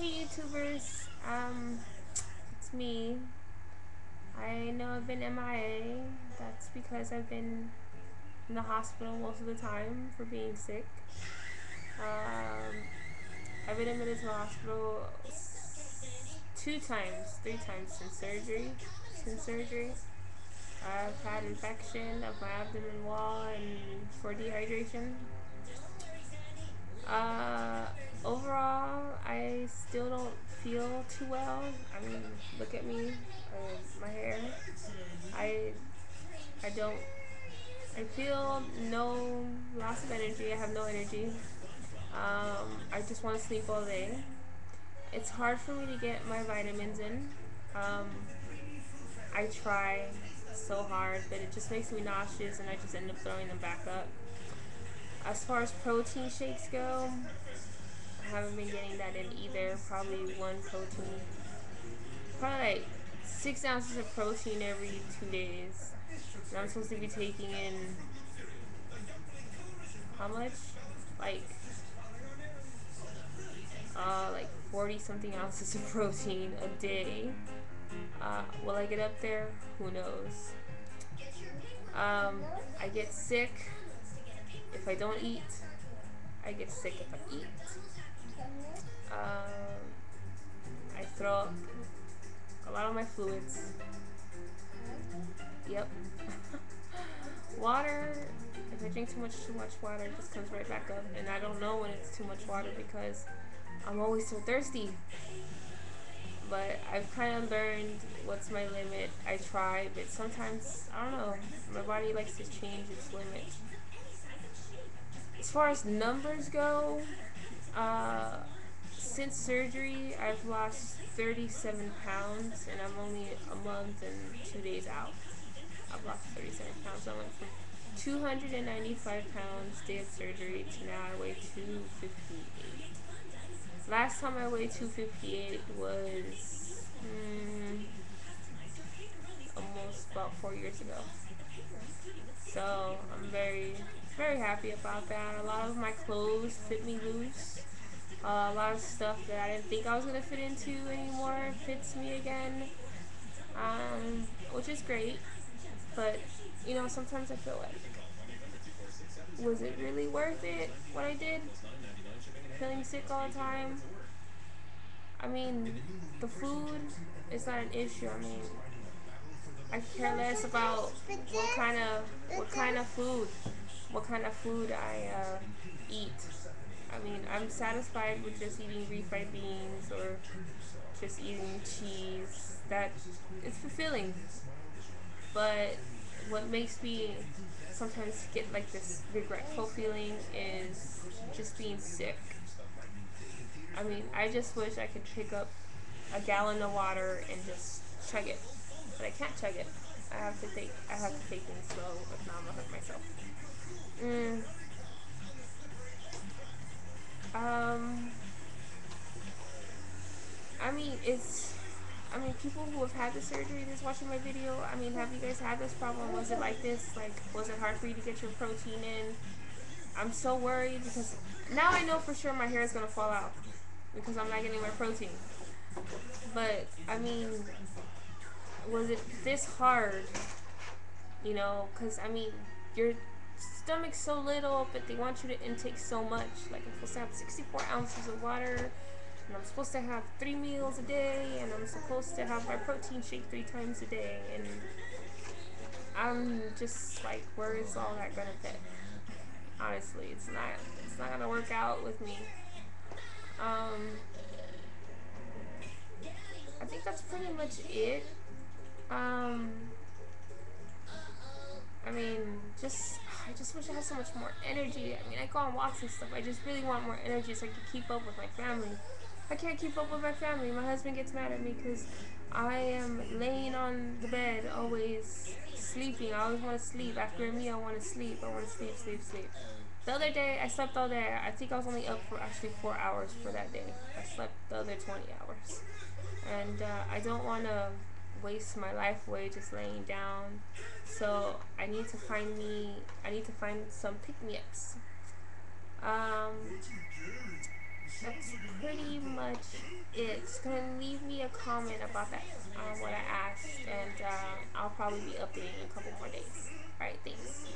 Hey YouTubers, um, it's me. I know I've been MIA. That's because I've been in the hospital most of the time for being sick. Um, I've been admitted to the hospital two times, three times since surgery. Since surgery, I've had infection of my abdomen wall and for dehydration. Too well. I mean, look at me, uh, my hair. I, I don't. I feel no loss of energy. I have no energy. Um, I just want to sleep all day. It's hard for me to get my vitamins in. Um, I try so hard, but it just makes me nauseous, and I just end up throwing them back up. As far as protein shakes go, haven't been getting that in either. Probably one protein. Probably like six ounces of protein every two days. And I'm supposed to be taking in how much? Like uh like 40 something ounces of protein a day. Uh, will I get up there? Who knows? Um, I get sick if I don't eat. I get sick if I eat. Um, I throw up a lot of my fluids. Yep. water, if I drink too much, too much water, it just comes right back up. And I don't know when it's too much water because I'm always so thirsty. But I've kind of learned what's my limit. I try, but sometimes, I don't know, my body likes to change its limit. As far as numbers go, uh, since surgery, I've lost 37 pounds, and I'm only a month and two days out. I've lost 37 pounds. I went from 295 pounds day of surgery to now I weigh 258. Last time I weighed 258 was mm, almost about four years ago. So I'm very, very happy about that. A lot of my clothes fit me loose. Uh, a lot of stuff that I didn't think I was going to fit into anymore fits me again, um, which is great. But, you know, sometimes I feel like, was it really worth it, what I did? Feeling sick all the time? I mean, the food is not an issue. I mean, I care less about what kind of, what kind of food, what kind of food I uh, eat. I mean, I'm satisfied with just eating refried beans or just eating cheese. That it's fulfilling. But what makes me sometimes get like this regretful feeling is just being sick. I mean, I just wish I could pick up a gallon of water and just chug it, but I can't chug it. I have to take I have to take things slow, if not I'm gonna hurt myself. Mm. Um, I mean, it's, I mean, people who have had the surgery that's watching my video, I mean, have you guys had this problem? Was it like this? Like, was it hard for you to get your protein in? I'm so worried because now I know for sure my hair is to fall out because I'm not getting my protein. But, I mean, was it this hard? You know, because, I mean, your stomach's so little, but they want you to intake so much. Like, I'm supposed to have 64 ounces of water, and I'm supposed to have three meals a day, and I'm supposed to have my protein shake three times a day, and I'm just like, where is all that gonna fit? Honestly, it's not, it's not gonna work out with me. Um, I think that's pretty much it. Um, I mean, just I just wish I had so much more energy. I mean, I go on walks and stuff. I just really want more energy so I can keep up with my family. I can't keep up with my family. My husband gets mad at me because I am laying on the bed always sleeping. I always want to sleep. After meal, I want to sleep. I want to sleep, sleep, sleep. The other day, I slept all day. I think I was only up for actually four hours for that day. I slept the other 20 hours. And uh, I don't want to waste my life away just laying down. So I need to find me, I need to find some pick-me-ups. Um, that's pretty much it. Just gonna leave me a comment about that, um, what I asked, and uh, I'll probably be updating in a couple more days. Alright, thanks.